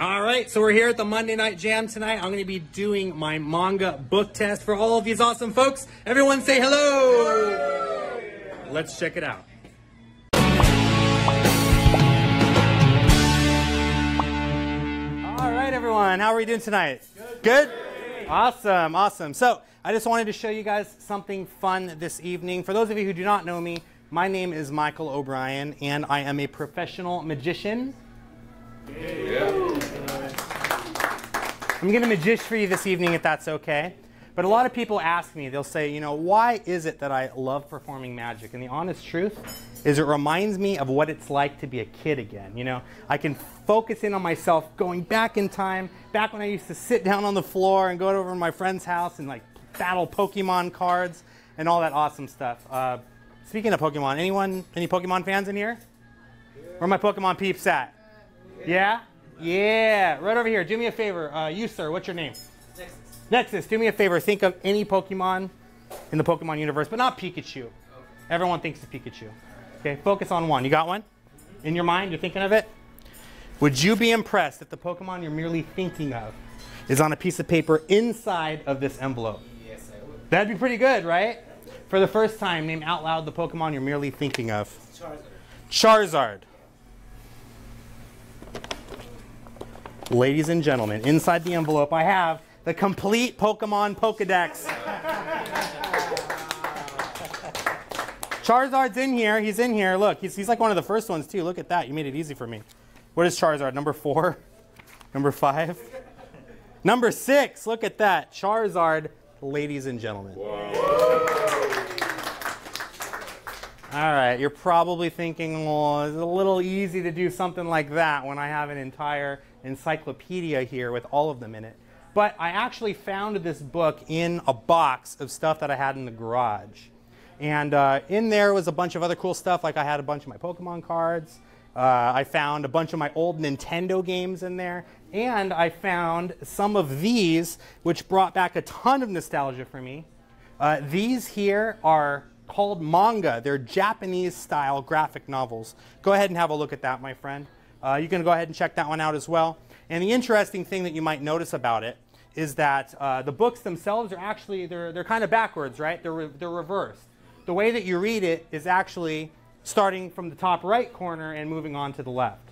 All right, so we're here at the Monday Night Jam tonight. I'm going to be doing my manga book test for all of these awesome folks. Everyone say hello. Let's check it out. All right, everyone, how are we doing tonight? Good? Awesome, awesome. So, I just wanted to show you guys something fun this evening. For those of you who do not know me, my name is Michael O'Brien, and I am a professional magician. I'm going to magish for you this evening if that's okay. But a lot of people ask me, they'll say, you know, why is it that I love performing magic? And the honest truth is it reminds me of what it's like to be a kid again. You know, I can focus in on myself going back in time, back when I used to sit down on the floor and go over to my friend's house and like battle Pokemon cards and all that awesome stuff. Uh, speaking of Pokemon, anyone, any Pokemon fans in here? Where my Pokemon peeps at? Yeah? Yeah, right over here. Do me a favor. Uh, you, sir, what's your name? Nexus. Nexus, do me a favor. Think of any Pokemon in the Pokemon universe, but not Pikachu. Everyone thinks of Pikachu. Okay, focus on one. You got one? In your mind, you're thinking of it? Would you be impressed if the Pokemon you're merely thinking of is on a piece of paper inside of this envelope? Yes, I would. That'd be pretty good, right? For the first time, name out loud the Pokemon you're merely thinking of. Charizard. Charizard. Ladies and gentlemen, inside the envelope I have the complete Pokemon Pokedex. Charizard's in here. He's in here. Look, he's, he's like one of the first ones, too. Look at that. You made it easy for me. What is Charizard? Number four? Number five? Number six. Look at that. Charizard, ladies and gentlemen. All right, you're probably thinking, well, it's a little easy to do something like that when I have an entire encyclopedia here with all of them in it. But I actually found this book in a box of stuff that I had in the garage. And uh, in there was a bunch of other cool stuff, like I had a bunch of my Pokemon cards. Uh, I found a bunch of my old Nintendo games in there. And I found some of these, which brought back a ton of nostalgia for me. Uh, these here are called manga. They're Japanese style graphic novels. Go ahead and have a look at that, my friend. Uh, you can go ahead and check that one out as well. And the interesting thing that you might notice about it is that uh, the books themselves are actually, they're, they're kind of backwards, right? They're, re- they're reversed. The way that you read it is actually starting from the top right corner and moving on to the left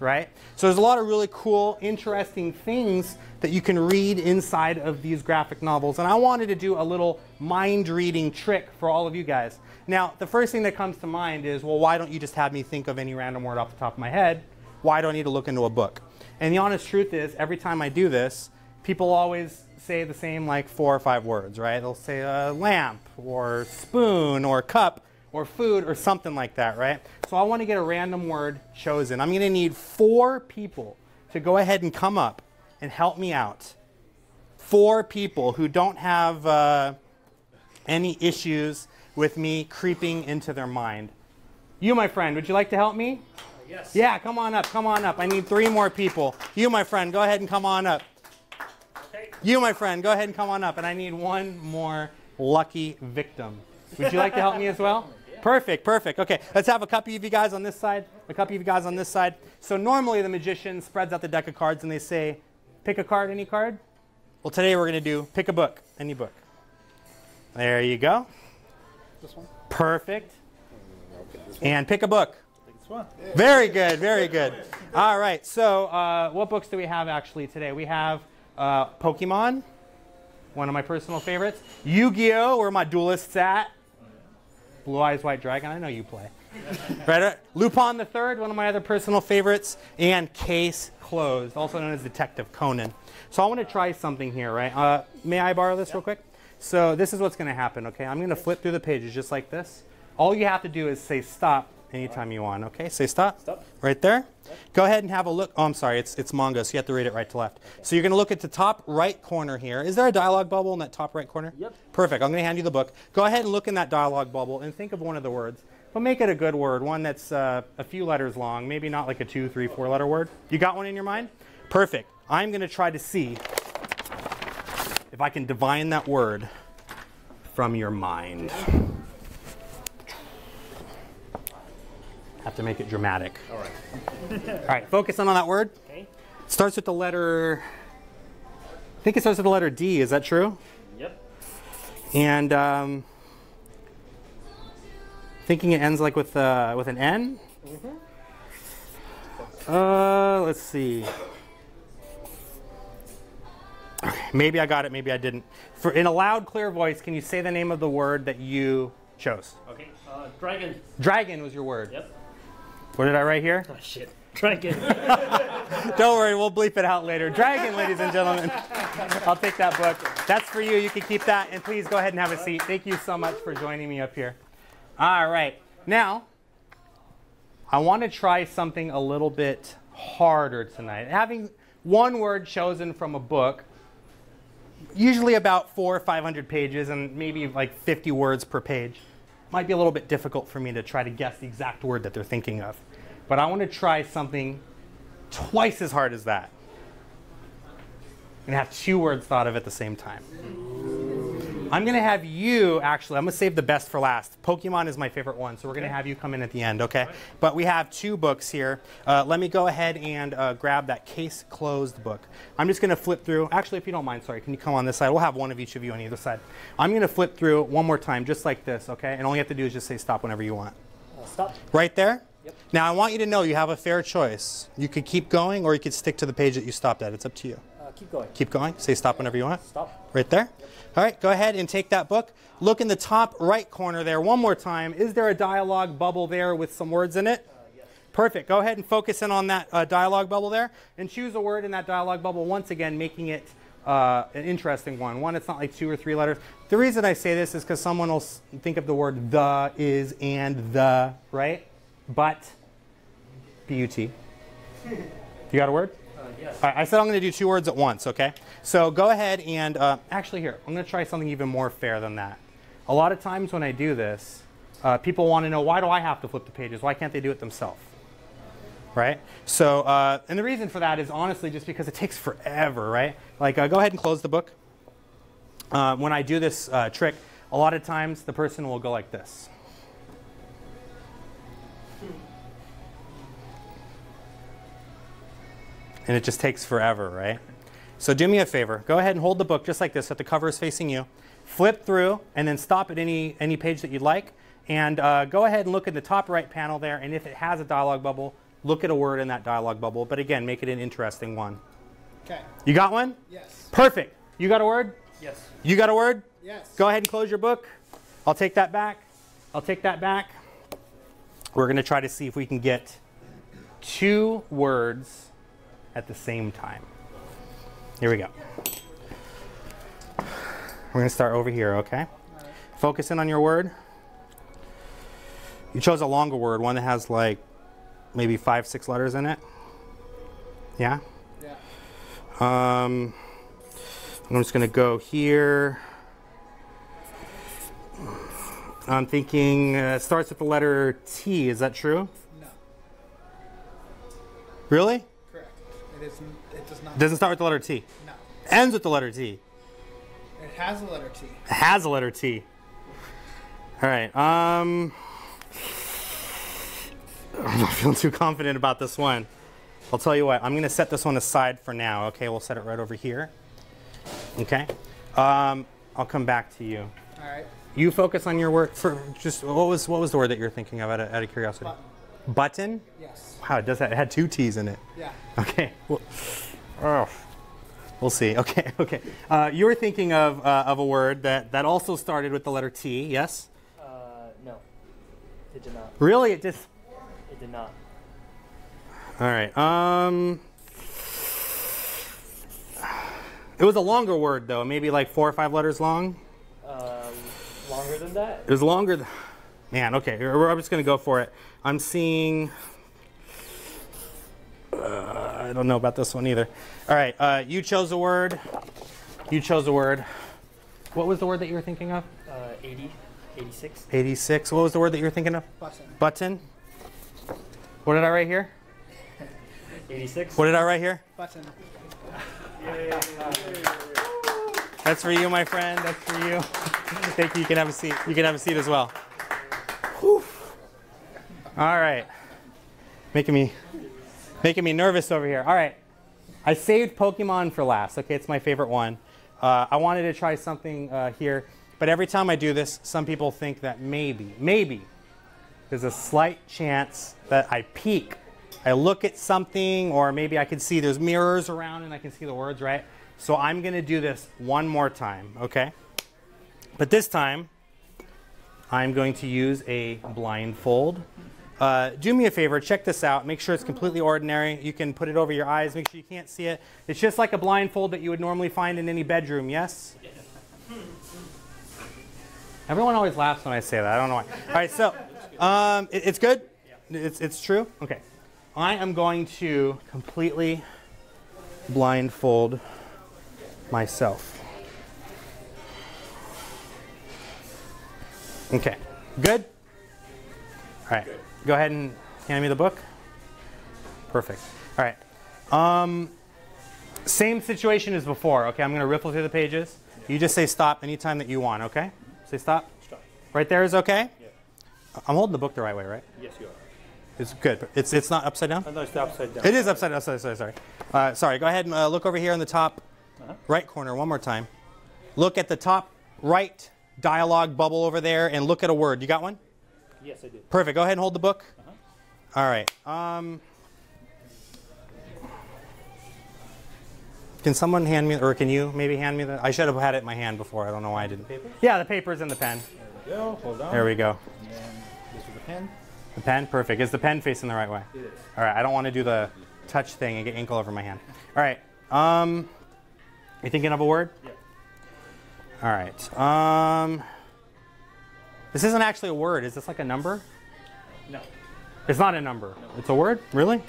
right? So there's a lot of really cool, interesting things that you can read inside of these graphic novels. And I wanted to do a little mind reading trick for all of you guys. Now, the first thing that comes to mind is, well, why don't you just have me think of any random word off the top of my head? Why do I need to look into a book? And the honest truth is, every time I do this, people always say the same like four or five words, right? They'll say uh, lamp or spoon or cup or food or something like that, right? So I want to get a random word chosen. I'm going to need four people to go ahead and come up and help me out. Four people who don't have uh, any issues with me creeping into their mind. You, my friend, would you like to help me? Yes. Yeah, come on up, come on up. I need three more people. You, my friend, go ahead and come on up. Okay. You, my friend, go ahead and come on up. And I need one more lucky victim. Would you like to help me as well? Perfect, perfect. Okay, let's have a couple of you guys on this side, a couple of you guys on this side. So normally the magician spreads out the deck of cards and they say, pick a card, any card. Well, today we're going to do pick a book, any book. There you go. This one. Perfect. Okay, this one. And pick a book. This one. Very good, very good. All right, so uh, what books do we have actually today? We have uh, Pokemon, one of my personal favorites. Yu-Gi-Oh, where my duelists at. Blue Eyes White Dragon, I know you play. right, Lupin the Third, one of my other personal favorites, and Case Closed, also known as Detective Conan. So I want to try something here, right? Uh, may I borrow this real quick? So this is what's going to happen, okay? I'm going to flip through the pages just like this. All you have to do is say stop anytime you want, okay? Say stop. Stop. Right there. Go ahead and have a look. Oh, I'm sorry, it's, it's manga, so you have to read it right to left. So you're going to look at the top right corner here. Is there a dialogue bubble in that top right corner? Yep. Perfect. I'm going to hand you the book. Go ahead and look in that dialogue bubble and think of one of the words. But make it a good word, one that's uh, a few letters long, maybe not like a two, three, four letter word. You got one in your mind? Perfect. I'm going to try to see if I can divine that word from your mind. Have to make it dramatic. All right. All right, focus in on that word. Okay. It starts with the letter. I think it starts with the letter D. Is that true? Yep. And um, thinking it ends like with uh, with an N. Uh, let's see. Okay, maybe I got it. Maybe I didn't. For in a loud, clear voice, can you say the name of the word that you chose? Okay. Uh, dragon. Dragon was your word. Yep. What did I write here? Oh shit. Dragon. Don't worry, we'll bleep it out later. Dragon, ladies and gentlemen. I'll take that book. That's for you. You can keep that. And please go ahead and have a seat. Thank you so much for joining me up here. All right. Now, I want to try something a little bit harder tonight. Having one word chosen from a book, usually about four or 500 pages and maybe like 50 words per page, might be a little bit difficult for me to try to guess the exact word that they're thinking of. But I want to try something twice as hard as that and have two words thought of at the same time. I'm going to have you actually, I'm going to save the best for last. Pokemon is my favorite one, so we're going to have you come in at the end, okay? But we have two books here. Uh, let me go ahead and uh, grab that case closed book. I'm just going to flip through. Actually, if you don't mind, sorry, can you come on this side? We'll have one of each of you on either side. I'm going to flip through one more time, just like this, okay? And all you have to do is just say stop whenever you want. Uh, stop. Right there? Yep. Now, I want you to know you have a fair choice. You could keep going or you could stick to the page that you stopped at. It's up to you. Uh, keep going. Keep going. Say stop whenever you want. Stop. Right there? All right, go ahead and take that book. Look in the top right corner there one more time. Is there a dialogue bubble there with some words in it? Perfect. Go ahead and focus in on that uh, dialogue bubble there and choose a word in that dialogue bubble, once again, making it uh, an interesting one. One, it's not like two or three letters. The reason I say this is because someone will think of the word the, is, and the, right? But, B-U-T. You got a word? Uh, yes. Right, I said I'm going to do two words at once, okay? So go ahead and uh, actually, here, I'm going to try something even more fair than that. A lot of times when I do this, uh, people want to know why do I have to flip the pages? Why can't they do it themselves? Right? So, uh, and the reason for that is honestly just because it takes forever, right? Like, uh, go ahead and close the book. Uh, when I do this uh, trick, a lot of times the person will go like this. And it just takes forever, right? So do me a favor. Go ahead and hold the book just like this, so that the cover is facing you. Flip through, and then stop at any any page that you'd like, and uh, go ahead and look in the top right panel there. And if it has a dialog bubble, look at a word in that dialog bubble. But again, make it an interesting one. Okay. You got one? Yes. Perfect. You got a word? Yes. You got a word? Yes. Go ahead and close your book. I'll take that back. I'll take that back. We're going to try to see if we can get two words at the same time. Here we go. We're going to start over here, okay? Focus in on your word. You chose a longer word, one that has like maybe five, six letters in it. Yeah? Yeah. Um, I'm just going to go here. I'm thinking uh, starts with the letter T. Is that true? No. Really? It isn't. It does not. Doesn't start with the letter T. no. Ends with the letter T. It has a letter T. It has a letter T. All right. Um, I'm not feeling too confident about this one. I'll tell you what. I'm going to set this one aside for now. Okay, we'll set it right over here. Okay. Um, I'll come back to you. All right. You focus on your work for just what was what was the word that you're thinking of out of, out of curiosity? Button. Button. Yes. Wow, it does that? It had two T's in it. Yeah. Okay. Well, oh, we'll see. Okay. Okay. Uh, you were thinking of uh, of a word that that also started with the letter T. Yes. Uh, no. It did not. Really? It just. It did not. All right. Um. It was a longer word though, maybe like four or five letters long. Um, longer than that? It was longer. Th- Man, okay, I'm just gonna go for it. I'm seeing. Uh, I don't know about this one either. All right, uh, you chose a word. You chose a word. What was the word that you were thinking of? Uh, 80, 86. 86. What was the word that you were thinking of? Button. Button. What did I write here? 86. What did I write here? Button. That's for you, my friend. That's for you. Thank you. You can have a seat. You can have a seat as well. All right. Making me making me nervous over here. All right. I saved Pokemon for last. Okay, it's my favorite one. Uh, I wanted to try something uh, here, but every time I do this, some people think that maybe, maybe, there's a slight chance that I peek. I look at something, or maybe I can see there's mirrors around and I can see the words, right? So I'm gonna do this one more time, okay? But this time, I'm going to use a blindfold. Uh, do me a favor, check this out. Make sure it's completely ordinary. You can put it over your eyes, make sure you can't see it. It's just like a blindfold that you would normally find in any bedroom, yes? Everyone always laughs when I say that. I don't know why. All right, so um, it- it's good? It's, it's true? Okay. I am going to completely blindfold myself. Okay. Good? All right. Go ahead and hand me the book. Perfect. All right. Um, same situation as before. Okay, I'm going to riffle through the pages. You just say stop anytime that you want, okay? Say stop. Stop. Right there is okay? Yeah. I'm holding the book the right way, right? Yes, you are. It's good. It's, it's not upside down? Oh, no, it's upside down. It is upside down. Sorry, sorry, sorry. Uh, sorry. Go ahead and uh, look over here in the top Uh-huh. right corner one more time. Look at the top right dialogue bubble over there and look at a word. You got one? Yes, I did. Perfect. Go ahead and hold the book. All right. Um, can someone hand me, or can you maybe hand me the? I should have had it in my hand before. I don't know why I didn't. Paper? Yeah, the paper's in the pen. There we go. Hold on. There we go. And this is the pen. The pen, perfect. Is the pen facing the right way? It is. All right. I don't want to do the touch thing and get ink all over my hand. All right. Um, you thinking of a word? Yeah. All right. Um, this isn't actually a word. Is this like a number? No. It's not a number. It's a word? Really?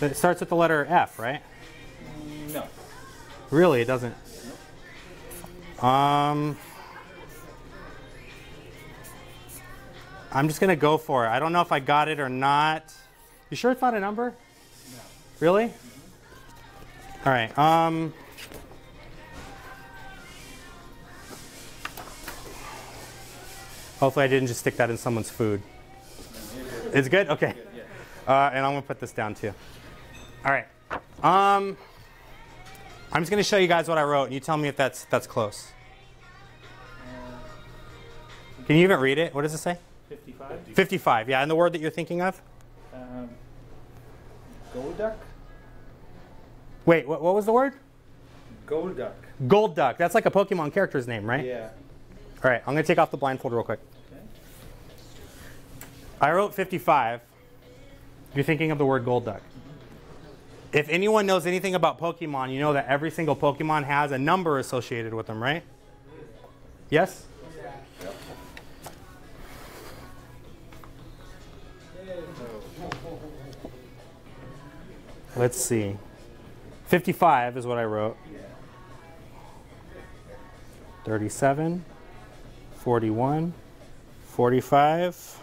It starts with the letter F, right? No. Really, it doesn't. Um, I'm just gonna go for it. I don't know if I got it or not. You sure it's not a number? No. Really? All right. Um. Hopefully, I didn't just stick that in someone's food. It's good. Okay. Uh, and I'm gonna put this down too. All right. Um. I'm just going to show you guys what I wrote, and you tell me if that's that's close. Can you even read it? What does it say? 55. 55. Yeah, and the word that you're thinking of? Um, Golduck. Wait, what, what was the word? Golduck. Gold duck. That's like a Pokemon character's name, right? Yeah. All right, I'm going to take off the blindfold real quick. Okay. I wrote 55. You're thinking of the word Golduck. If anyone knows anything about Pokemon, you know that every single Pokemon has a number associated with them, right? Yes? Let's see. 55 is what I wrote. 37, 41, 45.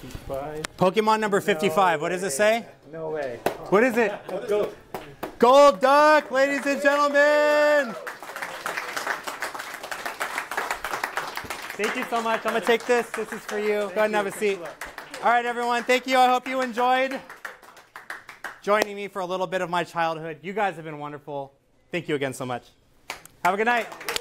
55. Pokemon number 55. What does it say? No way. What is it? Go. Golduck, ladies and gentlemen. Thank you so much. I'm going to take this. This is for you. Go ahead and have a seat. All right, everyone. Thank you. I hope you enjoyed joining me for a little bit of my childhood. You guys have been wonderful. Thank you again so much. Have a good night.